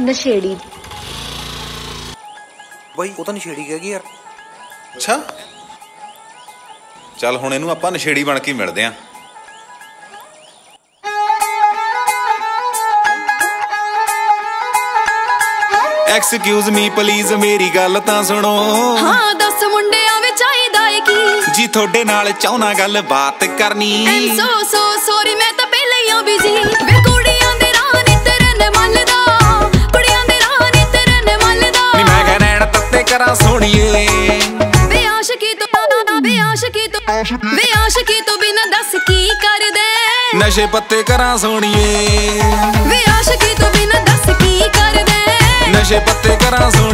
ਨਸ਼ੇੜੀ। ਬਈ ਉਹ ਤਾਂ ਨਸ਼ੇੜੀ ਕਹਿ ਗਈ ਯਾਰ। ਅੱਛਾ। ਚੱਲ ਹੁਣ ਇਹਨੂੰ ਆਪਾਂ ਨਸ਼ੇੜੀ ਬਣ ਕੇ ਮਿਲਦੇ ਆਂ। ਐਕਸਕਿਊਜ਼ ਮੀ ਪਲੀਜ਼ ਮੇਰੀ ਗੱਲ ਤਾਂ ਸੁਣੋ। ਹਾਂ ਦੱਸ ਮੁੰਡਿਆਂ ਵਿੱਚ ਚਾਹੀਦਾ ਏ ਕੀ? ਜੀ ਤੁਹਾਡੇ ਨਾਲ ਚਾਹਣਾ ਗੱਲ ਬਾਤ ਕਰਨੀ। ਐਮ ਸੋ ਸੋ ਸੌਰੀ ਮੈਂ ਤਾਂ ਪਹਿਲੇ ਹੀ ਆ ਬਿਜ਼ੀ ਵੇ ਕੁੜੀਆਂ ਦੇ ਰਾਹ ਨੀ ਤੇਰੇ ਨੇ ਵੇ ਆਸ਼ਕੀ ਤੋਂ ਬਿਨਾਂ ਦੱਸ ਕੀ ਕਰਦੇ? ਨਸ਼ੇ ਪੱਤੇ ਕਰਾਂ ਸੋਣੀਏ। ਵੇ ਆਸ਼ਕੀ ਤੋਂ ਬਿਨਾਂ ਦੱਸ ਕੀ ਕਰਦੇ? ਨਸ਼ੇ ਪੱਤੇ ਕਰਾਂ ਸੋਣੀਏ।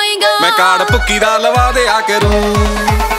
ਮੈਨੂੰ ਮੈਂ ਕਾੜ ਭੁੱਕੀ ਦਾ ਲਵਾ ਦਿਆ ਕਰੂੰ।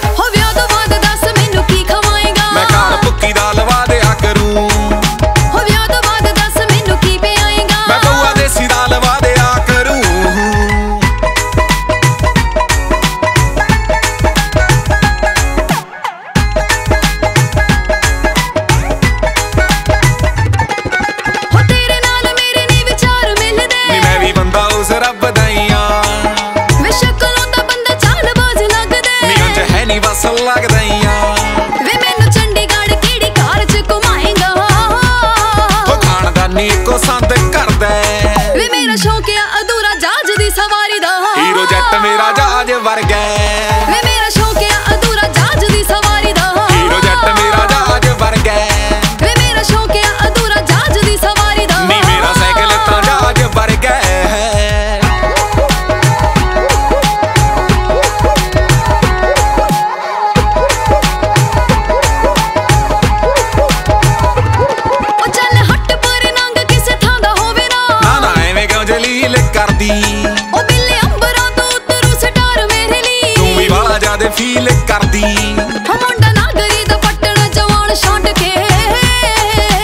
ਫੀਲ ਕਰਦੀ। ਉਹ ਮੁੰਡਾ ਨਾਗਰੀ ਦਾ ਪੱਟਣ ਜਵਾਨ ਛੱਡ ਕੇ।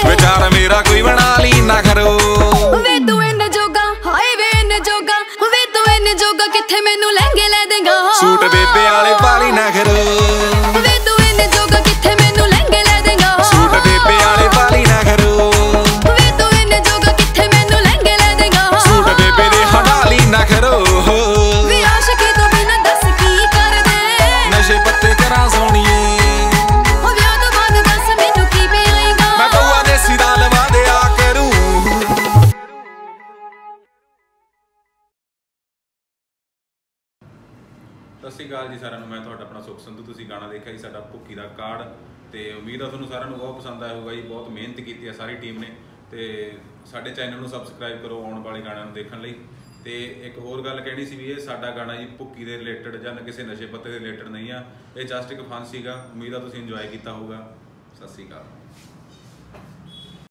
ਵਿਚਾਰ ਮੇਰਾ ਕੋਈ ਬਣਾ ਲਈ ਨਾ ਕਰੋ। ਵੇ ਤੂੰ ਇਹਨੇ ਜੋਗਾ ਹਾਏ ਵੇ ਇਹਨੇ ਜੋਗਾ ਵੇ ਤੂੰ ਇਹਨੇ ਜੋਗਾ ਕਿੱਥੇ ਮੈਨੂੰ ਲਹਿੰਗੇ ਲੈ ਦੇਗਾ? ਸੂਟ ਬੇਬੇ ਵਾਲੇ ਪਾਲੀ ਨਾ ਕਰੋ। ਸਤਿ ਸ਼੍ਰੀ ਅਕਾਲ ਜੀ ਸਾਰਿਆਂ ਨੂੰ, ਮੈਂ ਤੁਹਾਡਾ ਆਪਣਾ ਸੁਖ ਸੰਧੂ। ਤੁਸੀਂ ਗਾਣਾ ਦੇਖਿਆ ਜੀ ਸਾਡਾ ਭੁੱਕੀ ਦਾ ਕਾਰਡ ਤੇ ਉਮੀਦ ਆ ਤੁਹਾਨੂੰ ਸਾਰਿਆਂ ਨੂੰ ਬਹੁਤ ਪਸੰਦ ਆਇਆ ਹੋਊਗਾ ਜੀ, ਬਹੁਤ ਮਿਹਨਤ ਕੀਤੀ ਆ ਸਾਰੀ ਟੀਮ ਨੇ ਤੇ ਸਾਡੇ ਚੈਨਲ ਨੂੰ ਸਬਸਕ੍ਰਾਈਬ ਕਰੋ ਆਉਣ ਵਾਲੇ ਗਾਣਿਆਂ ਨੂੰ ਦੇਖਣ ਲਈ। ਤੇ ਇੱਕ ਹੋਰ ਗੱਲ ਕਹਿਣੀ ਸੀ ਵੀ ਇਹ ਸਾਡਾ ਗਾਣਾ ਜੀ ਭੁੱਕੀ ਦੇ ਰਿਲੇਟਡ ਜਾਂ ਕਿਸੇ ਨਸ਼ੇ ਪੱਤੇ ਦੇ ਰਿਲੇਟਡ ਨਹੀਂ ਆ, ਇਹ ਜਸਟ ਇੱਕ ਫਨ ਸੀਗਾ। ਉਮੀਦ ਆ ਤੁਸੀਂ ਇੰਜੋਏ ਕੀਤਾ ਹੋਊਗਾ। ਸਤਿ ਸ਼੍ਰੀ ਅਕਾਲ।